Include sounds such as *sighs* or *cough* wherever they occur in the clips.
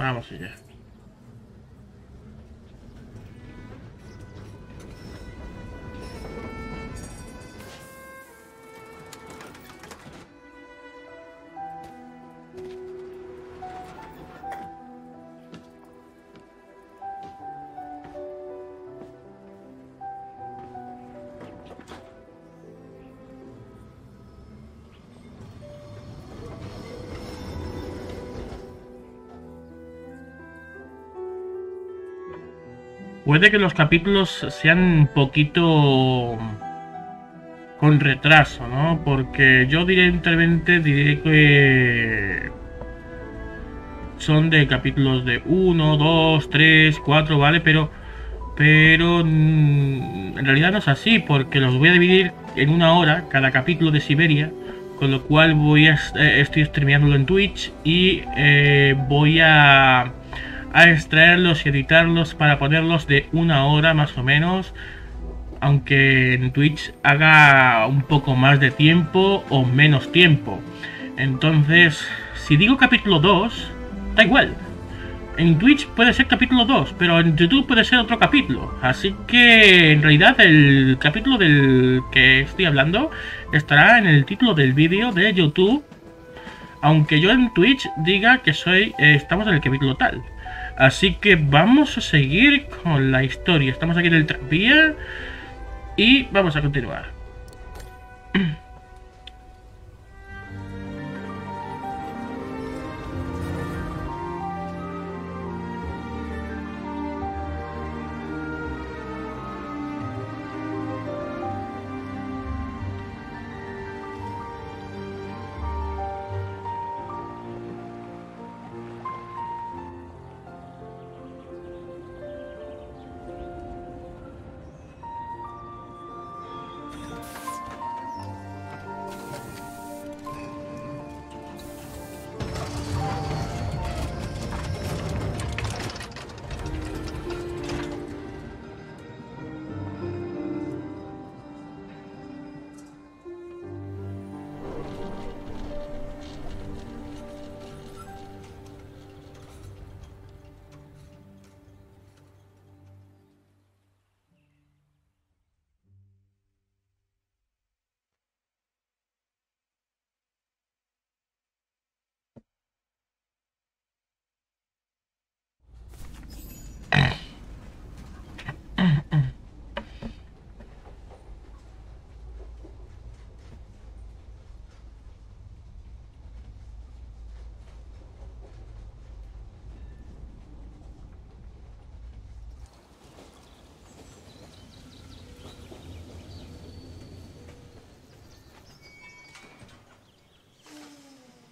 Vamos allá. Puede que los capítulos sean un poquito con retraso, ¿no? Porque yo directamente diré que son de capítulos de 1, 2, 3, 4, ¿vale? Pero pero mm, en realidad no es así porque los voy a dividir en una hora cada capítulo de Siberia con lo cual voy a estoy streameándolo en Twitch y eh, voy a a extraerlos y editarlos para ponerlos de una hora más o menos. Aunque en Twitch haga un poco más de tiempo o menos tiempo. Entonces, si digo capítulo 2, da igual. En Twitch puede ser capítulo 2, pero en YouTube puede ser otro capítulo. Así que en realidad el capítulo del que estoy hablando estará en el título del vídeo de YouTube. Aunque yo en Twitch diga que soy eh, estamos en el capítulo tal. Así que vamos a seguir con la historia. Estamos aquí en el tranvía y vamos a continuar. *clears throat*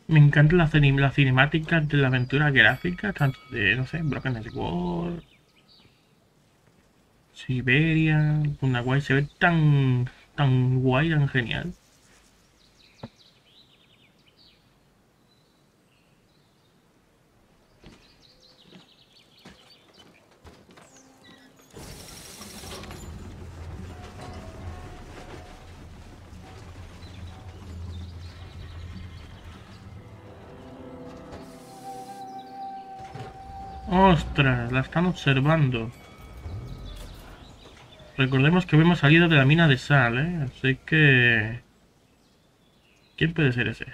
Me encanta la, la cinemática de la aventura gráfica, tanto de, no sé, Broken Sword, Siberia, una guay, se ve tan, tan guay, tan genial. ¡Ostras! La están observando. Recordemos que hemos salido de la mina de sal, ¿eh? Así que... ¿Quién puede ser ese?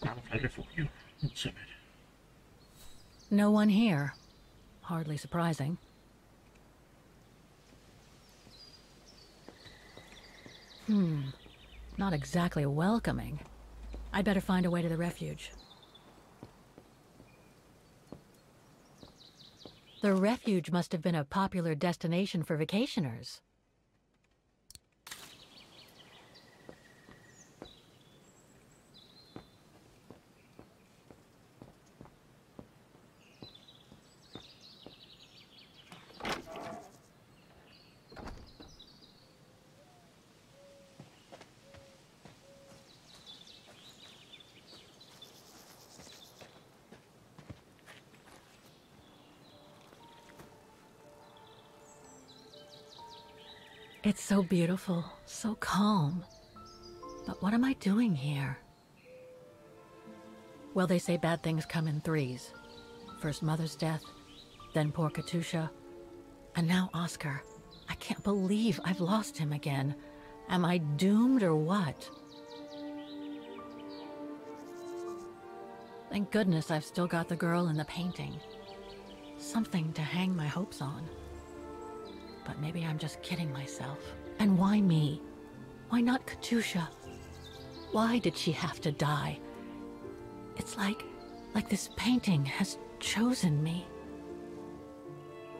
Vamos al refugio. Vamos a ver. No one here. Hardly surprising. Hmm. Not exactly welcoming. I'd better find a way to the refuge. The refuge must have been a popular destination for vacationers. It's so beautiful, so calm. But what am I doing here? Well, they say bad things come in threes. First Mother's death, then poor Katusha, and now Oscar. I can't believe I've lost him again. Am I doomed or what? Thank goodness I've still got the girl in the painting. Something to hang my hopes on. But maybe I'm just kidding myself. And why me? Why not Katusha? Why did she have to die? It's like, like this painting has chosen me.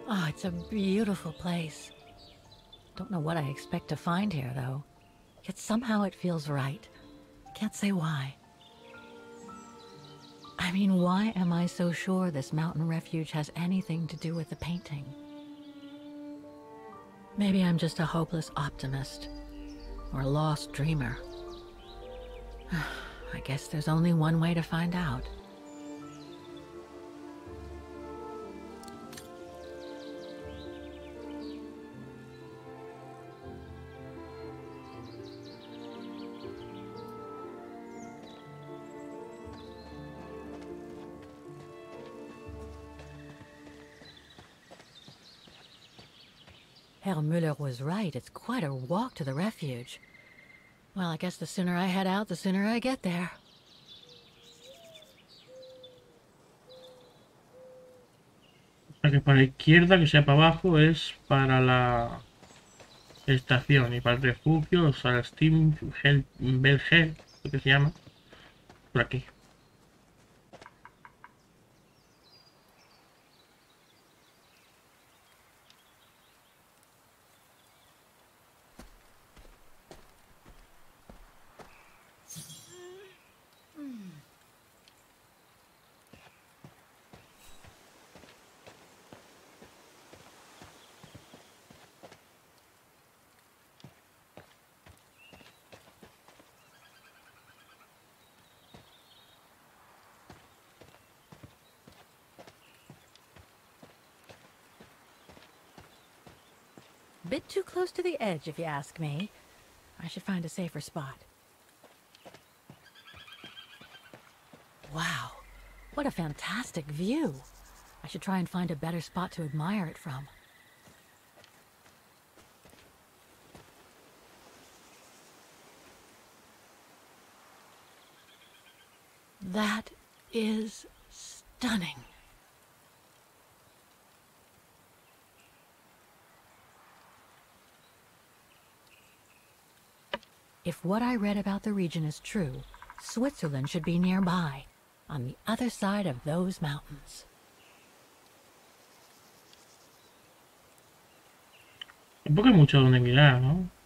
Oh, it's a beautiful place. Don't know what I expect to find here, though. Yet somehow it feels right. Can't say why. I mean, why am I so sure this mountain refuge has anything to do with the painting? Maybe I'm just a hopeless optimist. Or a lost dreamer. *sighs* I guess there's only one way to find out. Herr Müller was right. It's quite a walk to the refuge. Well, I guess the sooner I head out, the sooner I get there. Que para la izquierda, que sea para abajo, es para la estación. Y para el refugio, o sea, Steam Belgel, lo que se llama. Por aquí. Bit too close to the edge, if you ask me. I should find a safer spot. Wow, what a fantastic view. I should try and find a better spot to admire it from. That is stunning. If what I read about the region is true, Switzerland should be nearby, on the other side of those mountains. Tampoco hay mucho donde.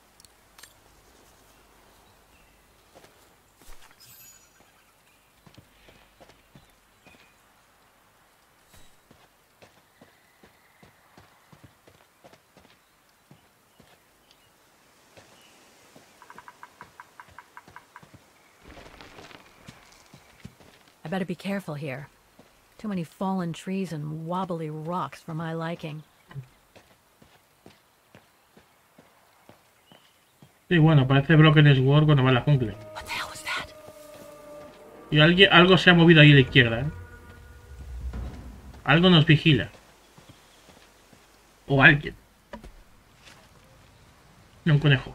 Better be careful here. Too many fallen trees and wobbly rocks for my liking. Sí, bueno, parece Broken Sword cuando va a la jungla. Y alguien, algo se ha movido ahí a la izquierda, ¿eh? Algo nos vigila. O alguien. No, un conejo.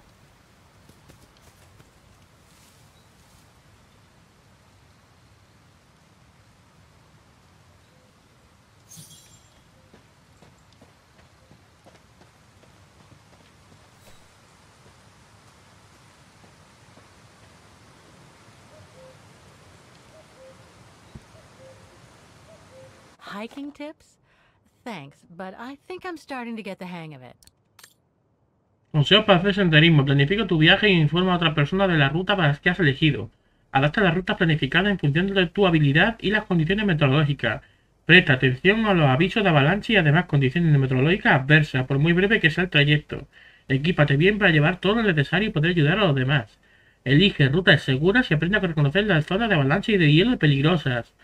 Hiking tips? Thanks, but I think I'm starting to get the hang of it. Consejos para hacer senderismo. Planifica tu viaje e informa a otra persona de la ruta para las que has elegido. Adapta la ruta planificada en función de tu habilidad y las condiciones meteorológicas. Presta atención a los avisos de avalancha y además condiciones meteorológicas adversas, por muy breve que sea el trayecto. Equípate bien para llevar todo lo necesario y poder ayudar a los demás. Elige rutas seguras y aprende a reconocer las zonas de avalancha y de hielo peligrosas.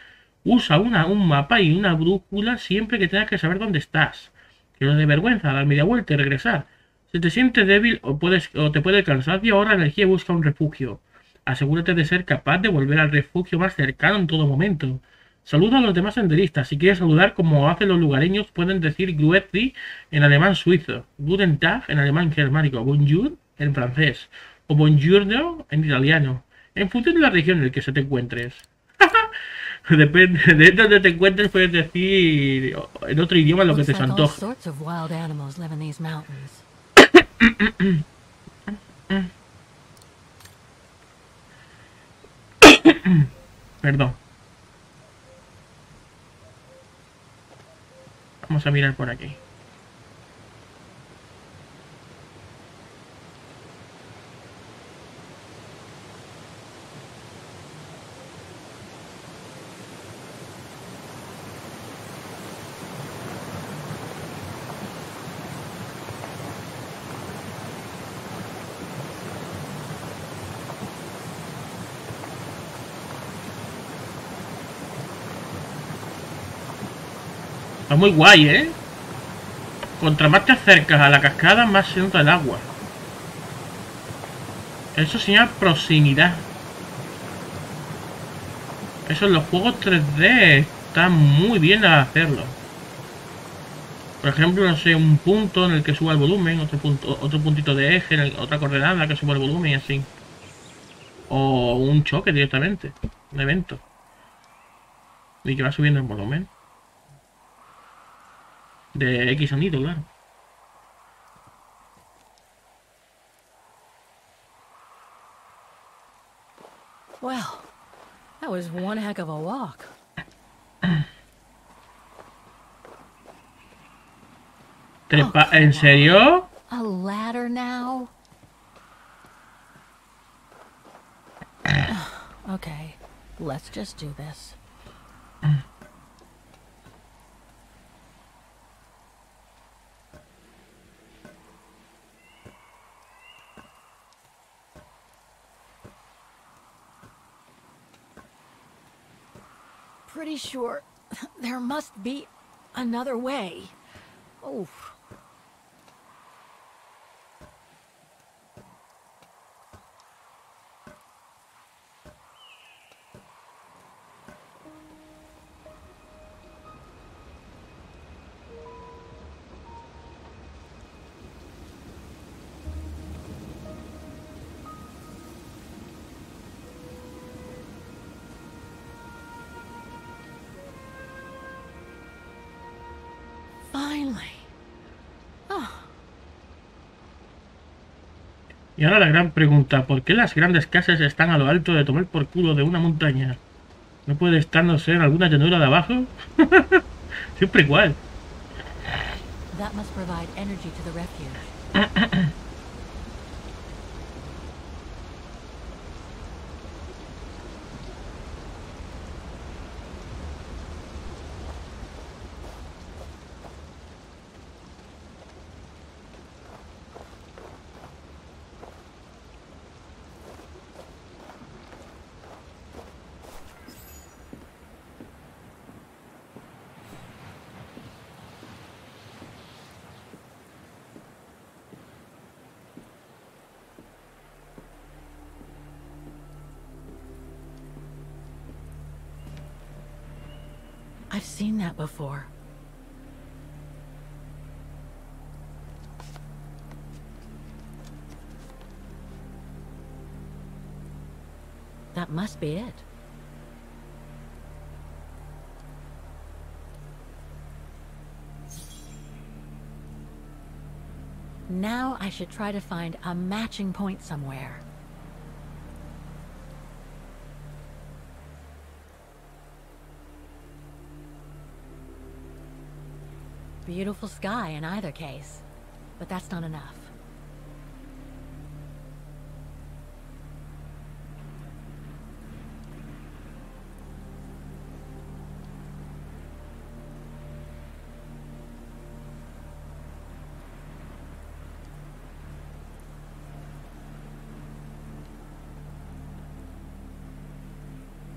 Usa un mapa y una brújula siempre que tengas que saber dónde estás. Que no de vergüenza dar media vuelta y regresar. Si te sientes débil o, puedes, o te puede cansar y ahora energía busca un refugio. Asegúrate de ser capaz de volver al refugio más cercano en todo momento. Saluda a los demás senderistas. Si quieres saludar como hacen los lugareños, pueden decir Grüezi en alemán suizo, Guten Tag en alemán germánico, Bonjour en francés o Buongiorno en italiano, en función de la región en la que se te encuentres. *laughs* *laughs* Depende de dónde te encuentres, puedes decir en otro idioma lo que te antoje. *coughs* Perdón. Vamos a mirar por aquí. Muy guay, ¿eh? Contra más te acercas a la cascada, más se nota el agua. Eso se llama proximidad. Eso en los juegos 3D está muy bien a hacerlo. Por ejemplo, no sé, un punto en el que suba el volumen, otro punto, otro puntito de eje, otra coordenada que suba el volumen y así. O un choque directamente, un evento. Y que va subiendo el volumen de X sonido, claro. Well, that was one heck of a walk. Trepa, ¿En serio? A ladder now? *sighs* okay, let's just do this. Pretty sure *laughs* there must be another way. Oh. Y ahora la gran pregunta, ¿por qué las grandes casas están a lo alto de tomar por culo de una montaña? ¿No puede estar, no sé, en alguna llanura de abajo? *laughs* Siempre igual. *coughs* I've seen that before. That must be it. Now I should try to find a matching point somewhere. Beautiful sky in either case, but that's not enough.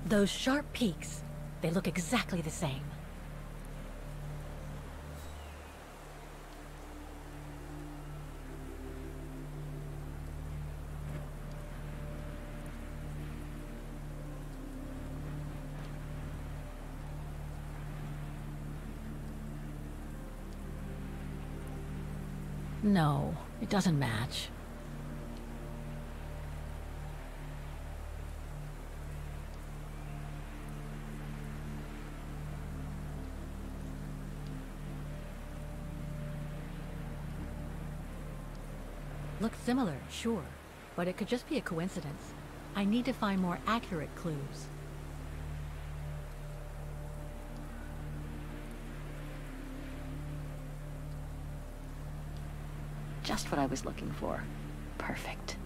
Those sharp peaks, they look exactly the same. No, it doesn't match. Looks similar, sure, but it could just be a coincidence. I need to find more accurate clues. Just what I was looking for. Perfect.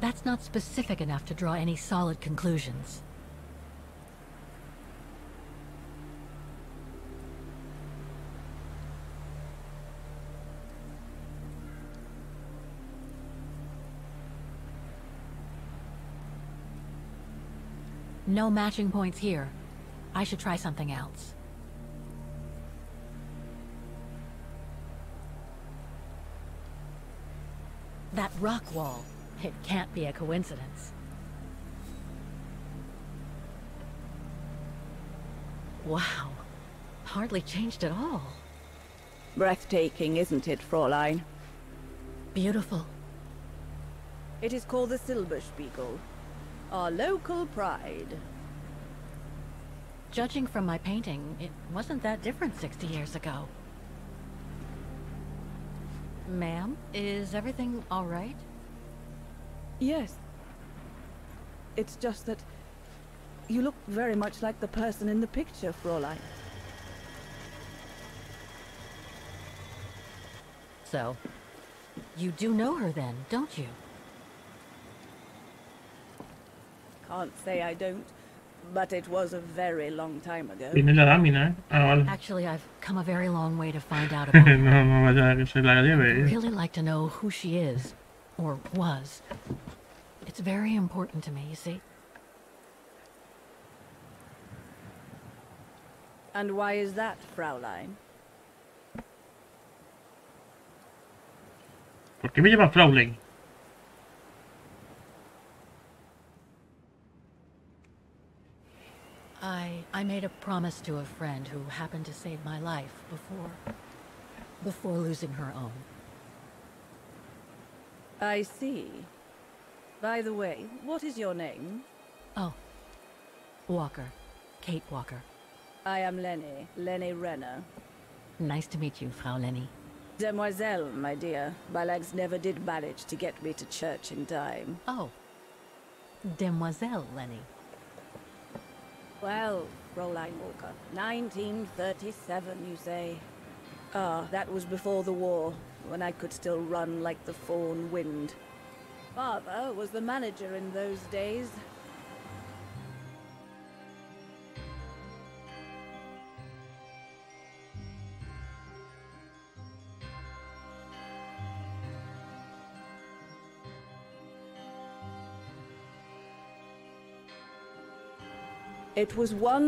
That's not specific enough to draw any solid conclusions. No matching points here. I should try something else. That rock wall. It can't be a coincidence. Wow. Hardly changed at all. Breathtaking, isn't it, Fräulein? Beautiful. It is called the Silberspiegel. Our local pride. Judging from my painting, it wasn't that different 60 years ago. Ma'am, is everything all right? Yes. It's just that... You look very much like the person in the picture, Fräulein. So, you do know her then, don't you? Can't say I don't, but it was a very long time ago. Viene la lámina, ¿eh? Ah, vale. Actually, I've come a very long way to find out *laughs* about no, her. no vaya que se la I'd really like to know who she is, or was. It's very important to me, you see. And why is that, Fraulein? ¿Por qué me llama Fraulein? I I made a promise to a friend who happened to save my life before before losing her own. I see. By the way, what is your name? Oh. Walker. Kate Walker. I am Leni, Leni Renner. Nice to meet you, Frau Leni. Demoiselle, my dear. My legs never did manage to get me to church in time. Oh. Demoiselle Leni. Well, Fräulein Walker, 1937, you say? Ah, that was before the war, when I could still run like the fawn wind. Father was the manager in those days. It was one